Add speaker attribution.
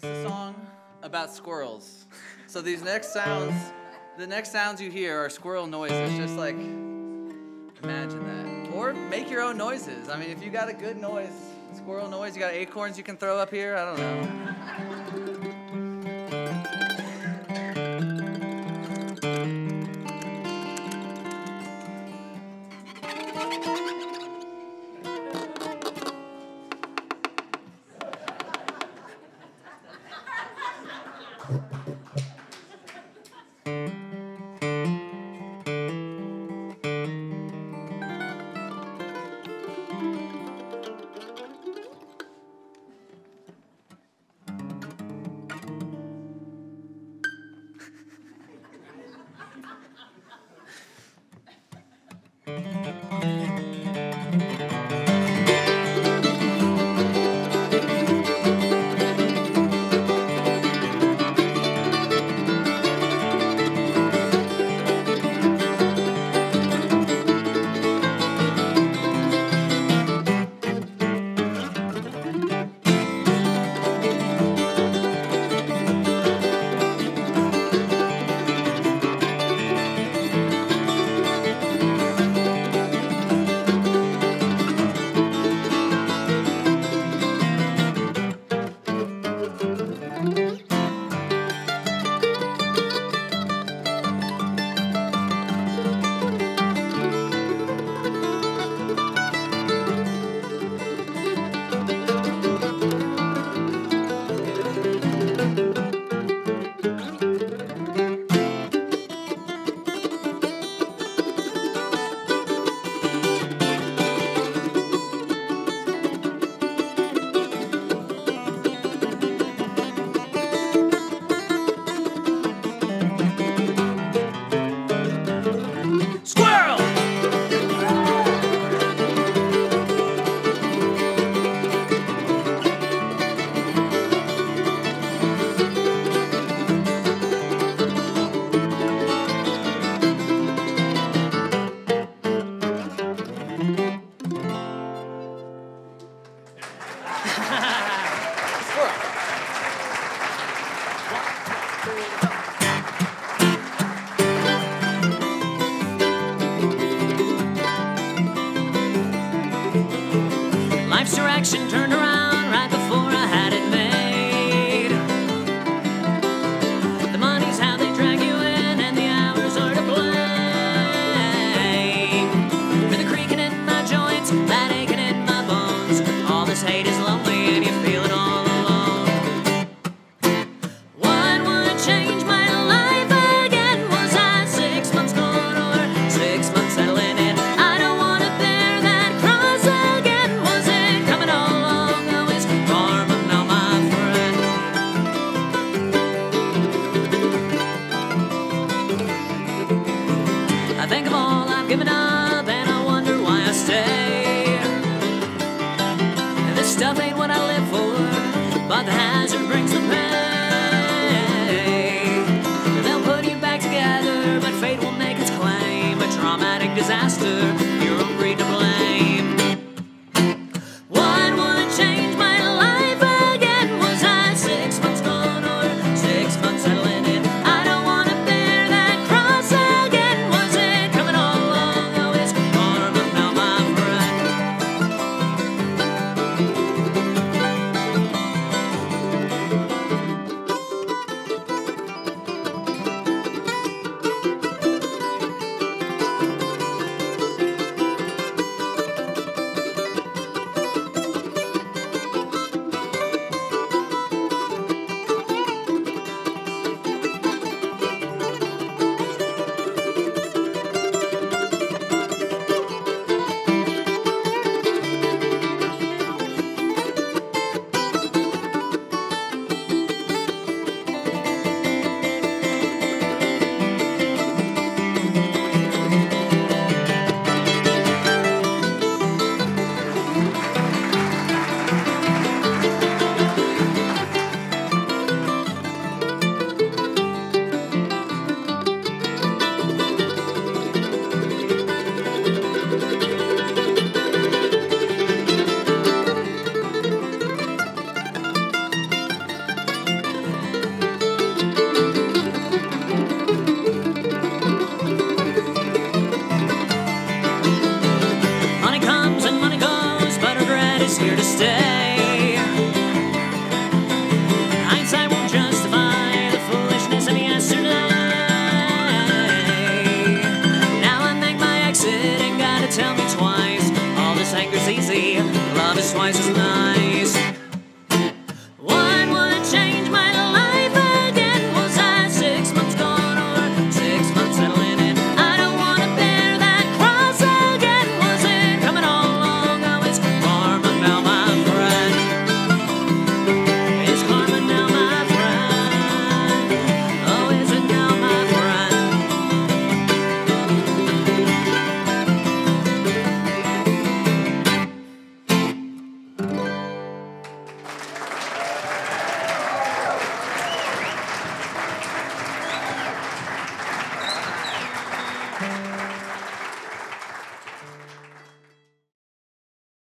Speaker 1: This is a song about squirrels. So these next sounds, the next sounds you hear are squirrel noises. Just like imagine that, or make your own noises. I mean, if you got a good noise, squirrel noise, you got acorns you can throw up here. I don't know.
Speaker 2: abstraction turn Stuff ain't what I live for, but the highs twice. As nice.